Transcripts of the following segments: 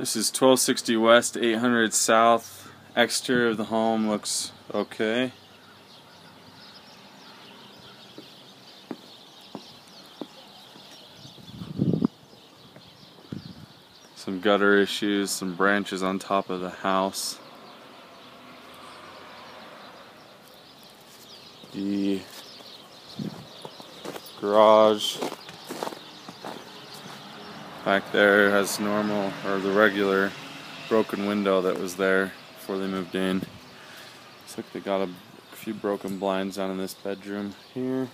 This is 1260 West, 800 South. Exterior of the home looks okay. Some gutter issues, some branches on top of the house. The garage Back there has normal, or the regular broken window that was there before they moved in. Looks like they got a, few broken blinds on in this bedroom here.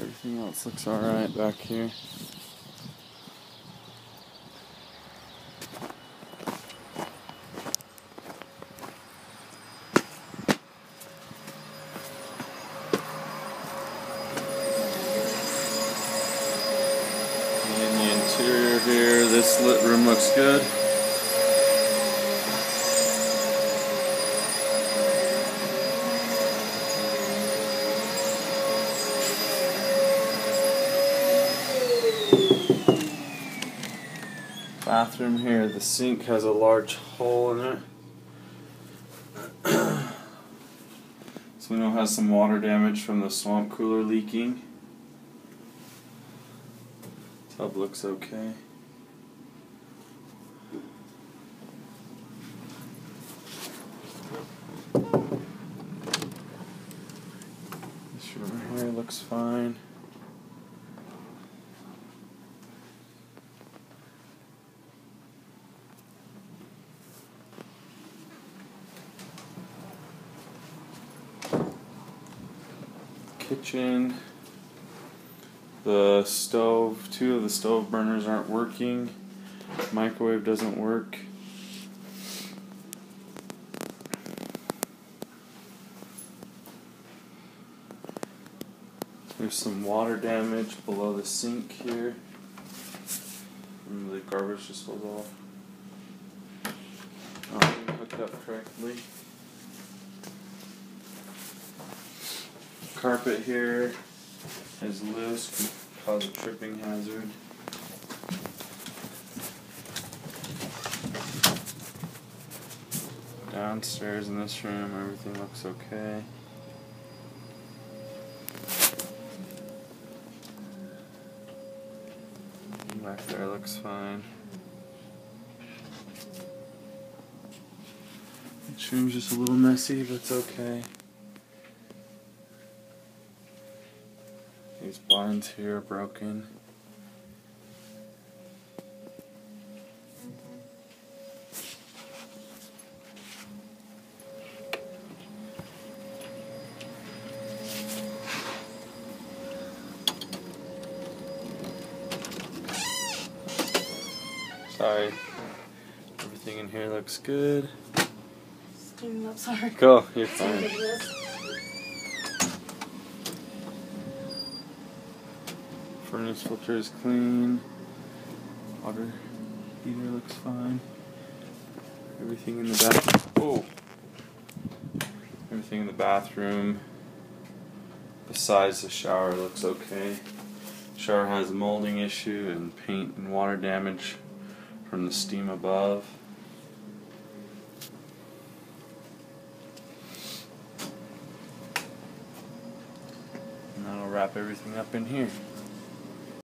Everything else looks alright back here. In the interior here, this lit room looks good. Bathroom here, the sink has a large hole in it. this window has some water damage from the swamp cooler leaking. Tub looks okay. This room here looks fine. Kitchen. The stove, two of the stove burners aren't working. Microwave doesn't work. There's some water damage below the sink here. From the garbage disposal. Oh, Not hooked up correctly. Carpet here is loose, can cause a tripping hazard. Downstairs in this room, everything looks okay. Back there looks fine. This room's just a little messy, but it's okay. These blinds here are broken. Sorry. Everything in here looks good. Standing up, sorry. Go, you're fine. Furnace filter is clean. Water heater looks fine. Everything in the bath. Oh. Everything in the bathroom, besides the shower, looks okay. Shower has a molding issue and paint and water damage from the steam above. And that'll wrap everything up in here.